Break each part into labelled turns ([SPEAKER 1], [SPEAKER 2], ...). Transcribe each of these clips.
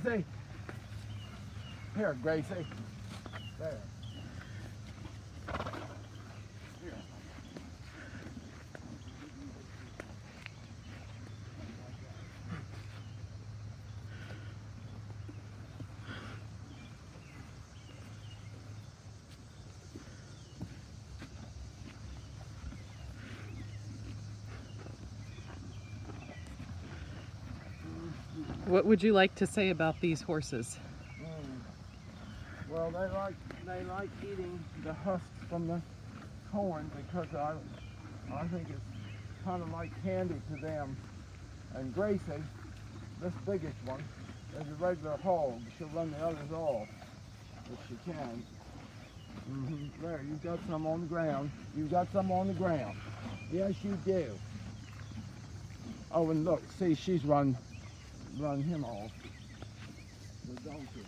[SPEAKER 1] Gracie. Here, Gracie. There. Here.
[SPEAKER 2] What would you like to say about these horses?
[SPEAKER 1] Mm. Well, they like they like eating the husks from the corn because I I think it's kind of like candy to them. And Gracie, this biggest one, is a regular hog. She'll run the others off if she can. hmm There, you've got some on the ground. You've got some on the ground. Yes, you do. Oh, and look, see, she's run run him off. The donkey.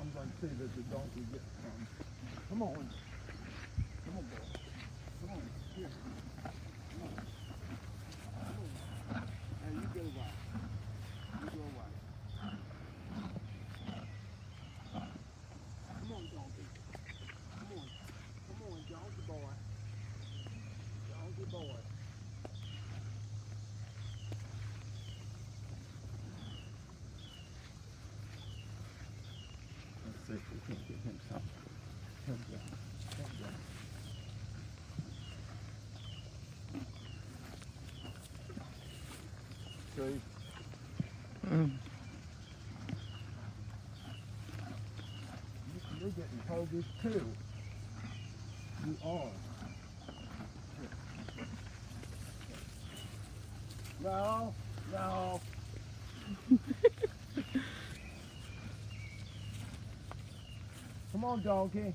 [SPEAKER 1] I'm going to see that the donkey gets. Come on. Come on, boy. Come on. Here. Come on. Come on. Now you go away. You go away. Come on, donkey. Come on. Come on, donkey boy. Donkey boy. Let's see if we can get him some. Here we go. We go.
[SPEAKER 2] Mm.
[SPEAKER 1] You- You're getting hoagies too. You are. No, no. Come on, donkey.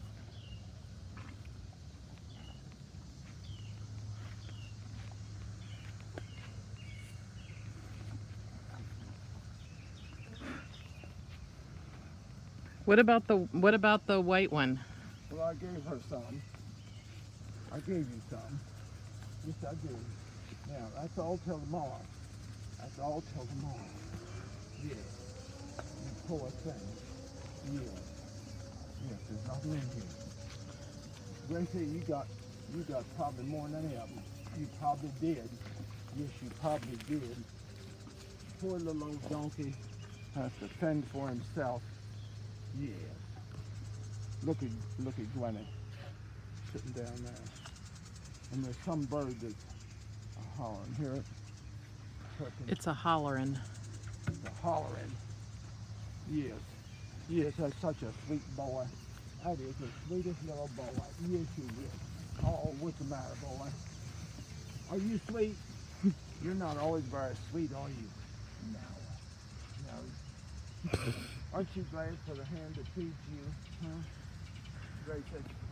[SPEAKER 2] What about the what about the white one?
[SPEAKER 1] Well, I gave her some. I gave you some. Yes, I did. Now, that's all till tomorrow. That's all till tomorrow. Yeah. You poor thing. Yeah. Yes, there's nothing in here. Gracie, you got, you got probably more than any of them. You probably did. Yes, you probably did. Poor little old donkey has to fend for himself. Yeah. Look at look at Gwenny sitting down there. And there's some bird that's a hollering. Hear it?
[SPEAKER 2] It's a hollerin'.
[SPEAKER 1] It's a hollering. Yes. Yes, that's such a sweet boy. That is the sweetest little boy. Yes, he is. Oh, what's the matter, boy? Are you sweet? You're not always very sweet, are you? No. No. Aren't you glad for the hand that feeds you? Huh? Great that